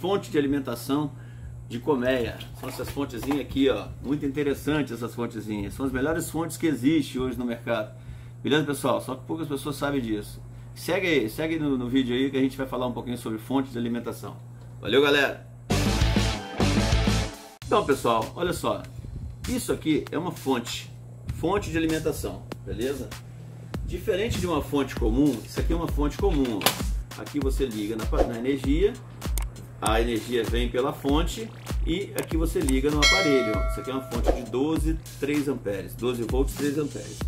fonte de alimentação de colmeia. São essas fontezinhas aqui, ó. Muito interessantes essas fontezinhas. São as melhores fontes que existem hoje no mercado. Beleza, pessoal? Só que poucas pessoas sabem disso. Segue aí, segue no, no vídeo aí que a gente vai falar um pouquinho sobre fontes de alimentação. Valeu, galera! Então, pessoal, olha só. Isso aqui é uma fonte. Fonte de alimentação, beleza? Diferente de uma fonte comum, isso aqui é uma fonte comum. Aqui você liga na, na energia a energia vem pela fonte e aqui você liga no aparelho. Isso aqui é uma fonte de 12, 3 amperes, 12 volts, 3 amperes.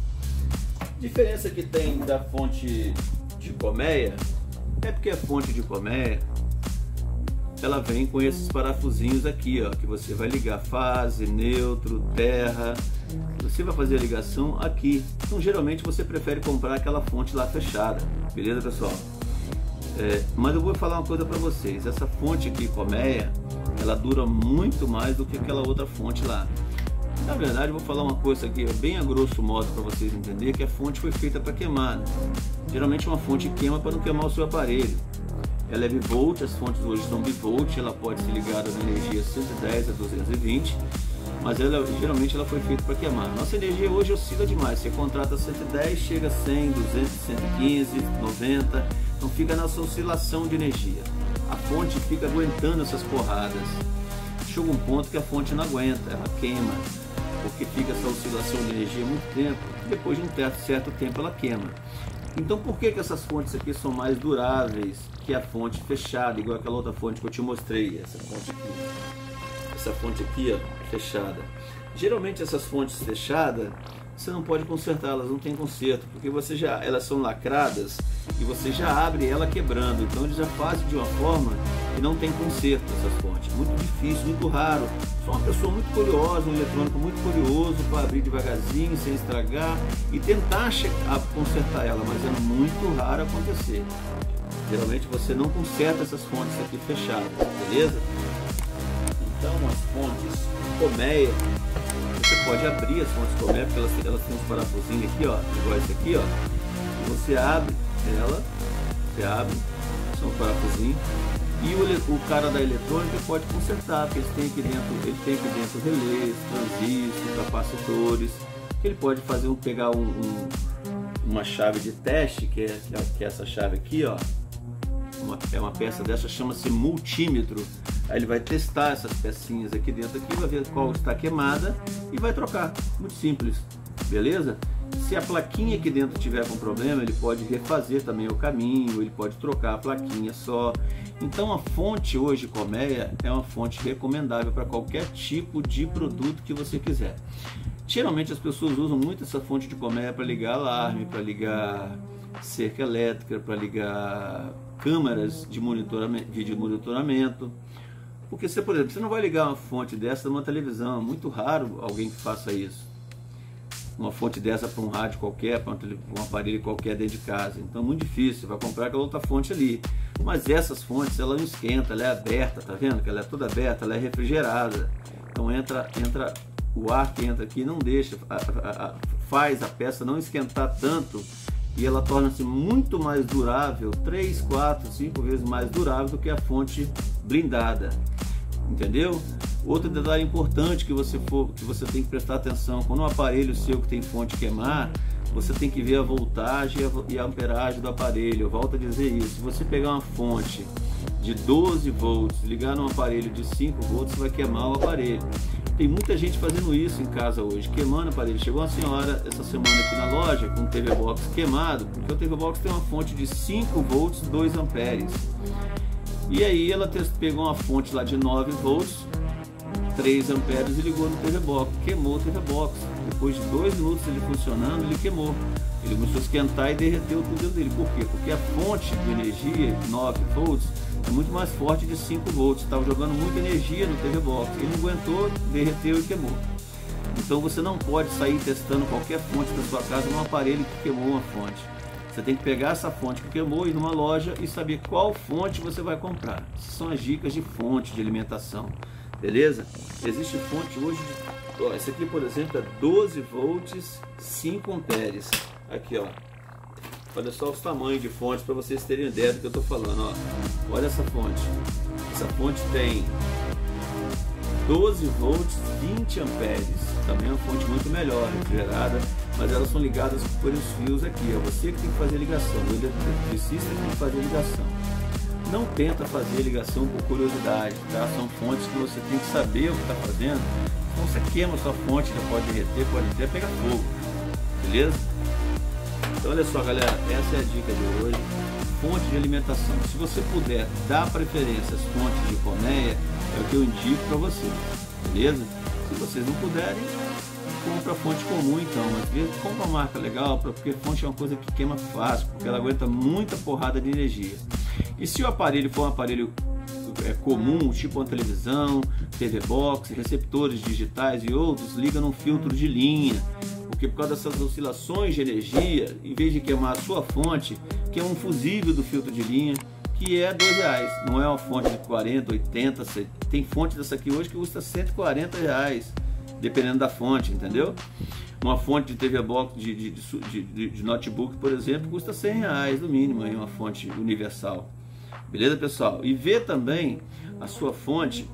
A diferença que tem da fonte de colmeia é porque a fonte de colmeia ela vem com esses parafusinhos aqui, ó, que você vai ligar fase, neutro, terra. Você vai fazer a ligação aqui. Então, geralmente você prefere comprar aquela fonte lá fechada, beleza, pessoal? É, mas eu vou falar uma coisa para vocês. Essa fonte aqui, colmeia, ela dura muito mais do que aquela outra fonte lá. Na verdade, eu vou falar uma coisa aqui bem a grosso modo para vocês entenderem que a fonte foi feita para queimar. Né? Geralmente uma fonte queima para não queimar o seu aparelho. Ela é bivolt, as fontes hoje são bivolt, ela pode ser ligada na energia 110 a 220, mas ela, geralmente ela foi feita para queimar. Nossa energia hoje oscila demais, você contrata 110, chega a 100, 200, 115, 90, então fica nessa oscilação de energia. A fonte fica aguentando essas porradas. Chega um ponto que a fonte não aguenta, ela queima, porque fica essa oscilação de energia muito tempo. Depois de um certo tempo ela queima. Então por que, que essas fontes aqui são mais duráveis que a fonte fechada, igual aquela outra fonte que eu te mostrei, essa fonte aqui. Essa fonte aqui, ó, fechada. Geralmente essas fontes fechadas, você não pode consertar, elas não tem conserto, porque você já, elas são lacradas e você já abre ela quebrando. Então eles já fazem de uma forma que não tem conserto essas fontes. Muito difícil, muito raro. Sou uma pessoa muito curiosa, um eletrônico muito curioso para abrir devagarzinho, sem estragar e tentar consertar ela, mas é muito raro acontecer. Geralmente você não conserta essas fontes aqui fechadas, beleza? As fontes colmeia, você pode abrir as fontes colmeia, porque elas, elas têm uns parafusinhos aqui, ó, igual esse aqui, ó. E você abre ela, você abre, são parafusinhos, e o, o, cara da eletrônica pode consertar, porque ele tem aqui dentro, ele tem aqui dentro relés, transistores, capacitores, ele pode fazer um, pegar um, um, uma chave de teste, que é, que é essa chave aqui, ó. Uma, é uma peça dessa, chama-se multímetro. Aí ele vai testar essas pecinhas aqui dentro aqui, vai ver qual está queimada e vai trocar. Muito simples, beleza? Se a plaquinha aqui dentro tiver com problema, ele pode refazer também o caminho, ele pode trocar a plaquinha só. Então a fonte hoje colmeia é uma fonte recomendável para qualquer tipo de produto que você quiser. Geralmente as pessoas usam muito essa fonte de colmeia para ligar alarme, para ligar cerca elétrica, para ligar câmeras de monitoramento, vídeo monitoramento. Porque você, por exemplo, você não vai ligar uma fonte dessa numa televisão, é muito raro alguém que faça isso uma fonte dessa para um rádio qualquer, para um aparelho qualquer dentro de casa. Então é muito difícil, vai comprar aquela outra fonte ali. Mas essas fontes, ela não esquenta, ela é aberta, tá vendo? Que ela é toda aberta, ela é refrigerada. Então entra, entra o ar que entra aqui não deixa, a, a, a, faz a peça não esquentar tanto e ela torna-se muito mais durável, 3, 4, 5 vezes mais durável do que a fonte blindada. Entendeu? Outro detalhe importante que você, for, que você tem que prestar atenção, quando um aparelho seu que tem fonte queimar, você tem que ver a voltagem e a amperagem do aparelho. Volto a dizer isso. Se você pegar uma fonte de 12 volts, ligar num aparelho de 5 volts, vai queimar o aparelho. Tem muita gente fazendo isso em casa hoje, queimando o aparelho. Chegou uma senhora essa semana aqui na loja com o TV Box queimado, porque o TV Box tem uma fonte de 5 volts, 2 amperes. E aí ela pegou uma fonte lá de 9 volts, 3 amperes e ligou no TV Box. Queimou o TV Box. Depois de dois minutos ele funcionando, ele queimou. Ele começou a esquentar e derreteu tudo dentro dele. Por quê? Porque a fonte de energia, 9 volts, é muito mais forte de 5 volts. Estava jogando muita energia no TV Box. Ele aguentou, derreteu e queimou. Então você não pode sair testando qualquer fonte da sua casa num aparelho que queimou uma fonte. Você tem que pegar essa fonte que queimou, ir numa loja e saber qual fonte você vai comprar. Essas são as dicas de fonte de alimentação. Beleza? Existe fonte hoje de. Ó, esse aqui, por exemplo, é 12 volts, 5 amperes. Aqui, ó. Olha só os tamanhos de fontes para vocês terem ideia do que eu estou falando. Ó. Olha essa fonte. Essa fonte tem 12 volts, 20 amperes. Também é uma fonte muito melhor, refrigerada, mas elas são ligadas por os fios aqui. É você que tem que fazer a ligação, o eletricista tem que fazer a ligação. Não tenta fazer ligação por curiosidade, tá? São fontes que você tem que saber o que está fazendo. Então você queima sua fonte, ela pode derreter, pode até pegar fogo. Beleza? Então olha só galera, essa é a dica de hoje. Fonte de alimentação. Se você puder dar preferência às fontes de colmeia, é o que eu indico para vocês. Beleza? Se vocês não puderem, compra fonte comum então. Às vezes compra uma marca legal, porque fonte é uma coisa que queima fácil, porque ela aguenta muita porrada de energia. E se o aparelho for um aparelho é, comum, tipo uma televisão, TV box, receptores digitais e outros, liga num filtro de linha. Porque por causa dessas oscilações de energia, em vez de queimar a sua fonte, que é um fusível do filtro de linha, que é dois reais. Não é uma fonte de 40, 80, 70. tem fonte dessa aqui hoje que custa 140 reais, dependendo da fonte, entendeu? Uma fonte de TV box de, de, de, de notebook, por exemplo, custa 100 reais no mínimo, aí uma fonte universal. Beleza, pessoal? E vê também a sua fonte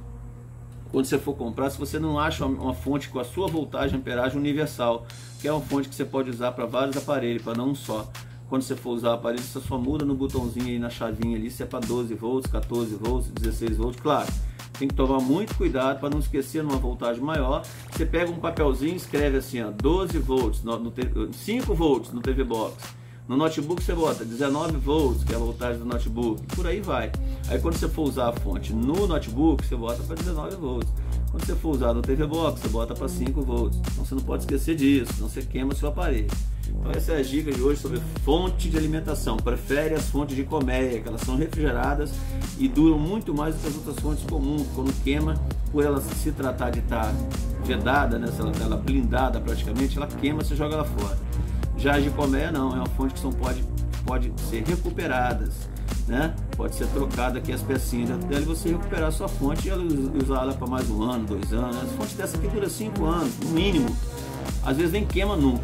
quando você for comprar, se você não acha uma fonte com a sua voltagem amperagem universal, que é uma fonte que você pode usar para vários aparelhos, para não um só. Quando você for usar o aparelho, você só muda no botãozinho aí na chavinha ali, se é para 12 volts, 14 volts, 16 volts, claro. Tem que tomar muito cuidado para não esquecer numa voltagem maior. Você pega um papelzinho, escreve assim, ó, 12 volts, no, no, 5 volts no TV Box no notebook você bota 19 volts, que é a voltagem do notebook, por aí vai. Aí quando você for usar a fonte no notebook, você bota para 19 volts. Quando você for usar no TV Box, você bota para 5 volts. Então você não pode esquecer disso, senão você queima seu aparelho. Então essa é a dica de hoje sobre fonte de alimentação. Prefere as fontes de colmeia, que elas são refrigeradas e duram muito mais do que as outras fontes comuns. Quando queima, por ela se tratar de estar vedada, né, ela, ela blindada praticamente, ela queima, você joga ela fora. Já a Gicomé não, é uma fonte que são, pode, pode ser recuperadas, né? Pode ser trocada aqui as pecinhas dela e você recuperar a sua fonte e usar ela para mais um ano, dois anos. As fontes dessa aqui dura cinco anos, no mínimo. Às vezes nem queima nunca.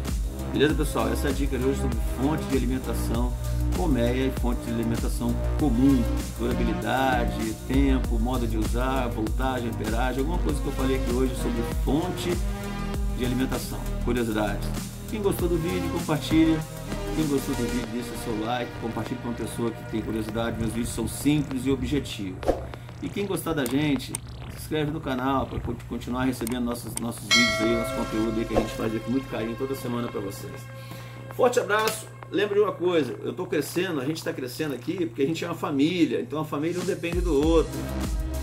Beleza, pessoal? Essa é a dica de hoje sobre fonte de alimentação colmeia e fonte de alimentação comum, durabilidade, tempo, modo de usar, voltagem, amperagem, alguma coisa que eu falei aqui hoje sobre fonte de alimentação. Curiosidades. Quem gostou do vídeo, compartilha. Quem gostou do vídeo, deixa seu like, compartilhe com uma pessoa que tem curiosidade. Meus vídeos são simples e objetivos. E quem gostar da gente, se inscreve no canal para continuar recebendo nossos, nossos vídeos aí, nosso conteúdo aí que a gente faz com muito carinho toda semana para vocês. Forte abraço. Lembre de uma coisa, eu estou crescendo, a gente está crescendo aqui porque a gente é uma família, então a família não depende do outro.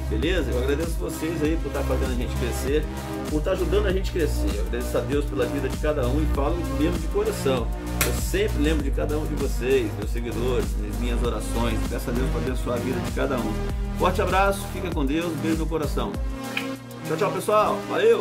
Beleza? Eu agradeço vocês aí por estar fazendo a gente crescer, por estar ajudando a gente a crescer. Eu agradeço a Deus pela vida de cada um e falo mesmo de coração. Eu sempre lembro de cada um de vocês, meus seguidores, minhas orações. Peço a Deus para abençoar a vida de cada um. Forte abraço, fica com Deus, beijo no coração. Tchau, tchau, pessoal. Valeu!